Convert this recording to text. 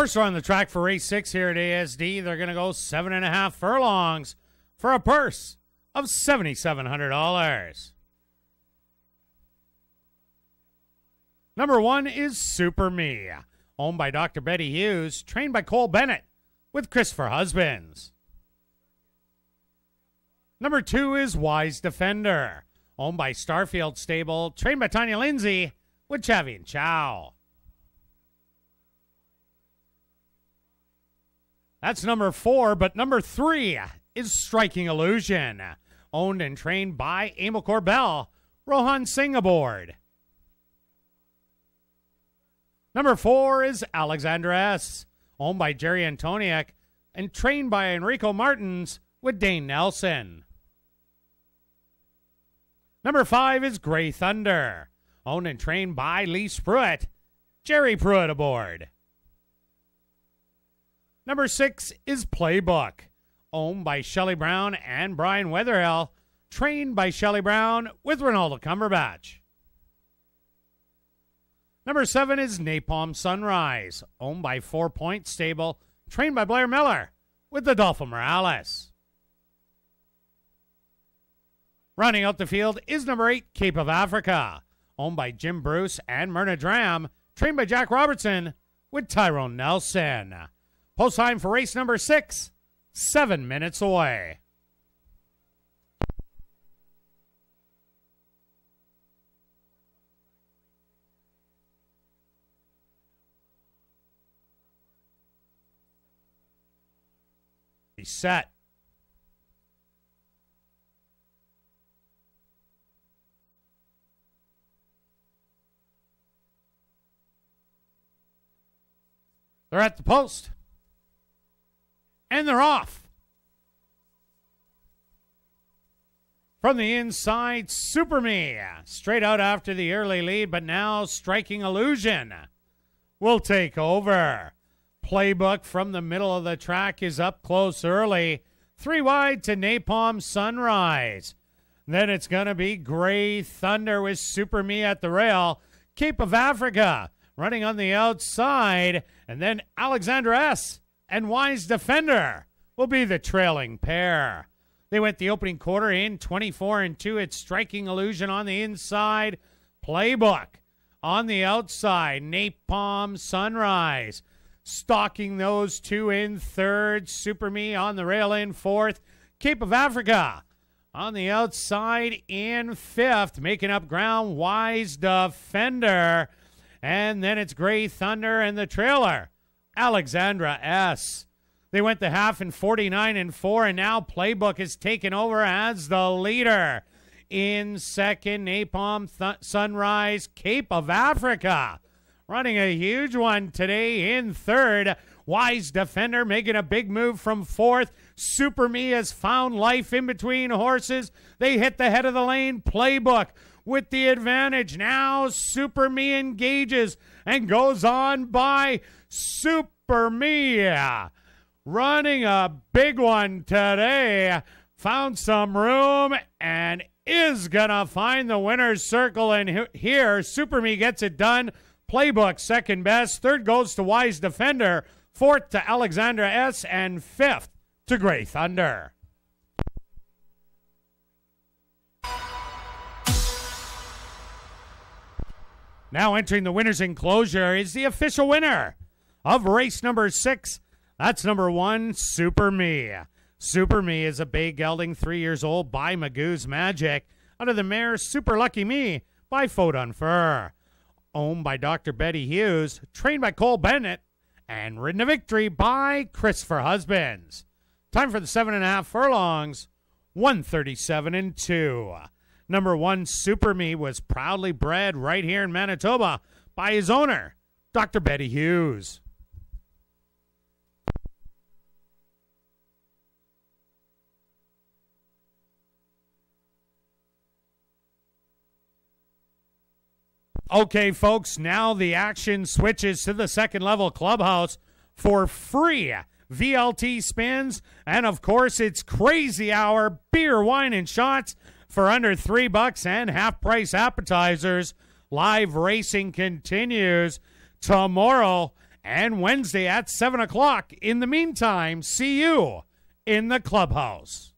horse are on the track for race six here at ASD. They're going to go seven and a half furlongs for a purse of $7,700. Number one is Super Me, owned by Dr. Betty Hughes, trained by Cole Bennett with Christopher Husbands. Number two is Wise Defender, owned by Starfield Stable, trained by Tanya Lindsay with Chavi and Chow. That's number four, but number three is Striking Illusion, owned and trained by Emil Corbell, Rohan Singh aboard. Number four is Alexandra S., owned by Jerry Antoniak and trained by Enrico Martins with Dane Nelson. Number five is Gray Thunder, owned and trained by Lee Pruitt, Jerry Pruitt aboard. Number six is Playbook, owned by Shelley Brown and Brian Weatherhill, trained by Shelley Brown with Ronaldo Cumberbatch. Number seven is Napalm Sunrise, owned by Four Point Stable, trained by Blair Miller with Adolfo Morales. Running out the field is number eight, Cape of Africa, owned by Jim Bruce and Myrna Dram, trained by Jack Robertson with Tyrone Nelson. Post time for race number six, seven minutes away. Set. They're at the post. And they're off. From the inside, Super Me. Straight out after the early lead, but now striking illusion will take over. Playbook from the middle of the track is up close early. Three wide to Napalm Sunrise. Then it's going to be Gray Thunder with Super Me at the rail. Cape of Africa running on the outside. And then Alexandra S. and Wise Defender will be the trailing pair. They went the opening quarter in 24 and 2. It's striking illusion on the inside. Playbook on the outside. Napalm Sunrise. Stalking those two in third. Super Me on the rail in fourth. Cape of Africa on the outside in fifth. Making up ground. Wise Defender. And then it's Gray Thunder and the trailer, Alexandra S. They went the half in 49 and 4, and now Playbook is taken over as the leader. In second, Napalm Th- Sunrise, Cape of Africa. Running a huge one today in third. Wise Defender making a big move from fourth. Super Me has found life in between horses. They hit the head of the lane. Playbook with the advantage. Now Super Me engages and goes on by Super Me. Running a big one today. Found some room and is going to find the winner's circle. And here, Super Me gets it done. Playbook second best. Third goes to Wise Defender. Fourth to Alexandra S. And fifth to Gray Thunder. Now entering the winner's enclosure is the official winner of race number six. That's number one, Super Me. Super Me is a bay gelding, three years old, by Magoo's Magic, under the mare Super Lucky Me by Photon Fur. Owned by Dr. Betty Hughes, trained by Cole Bennett, and ridden to victory by Christopher Husbands. Time for the seven and a half furlongs, 137 and 2. Number one, Super Me, was proudly bred right here in Manitoba by his owner, Dr. Betty Hughes. Okay, folks, now the action switches to the second level clubhouse for free VLT spins. And of course, it's crazy hour beer, wine, and shots for under three bucks and half price appetizers. Live racing continues tomorrow and Wednesday at 7 o'clock. In the meantime, see you in the clubhouse.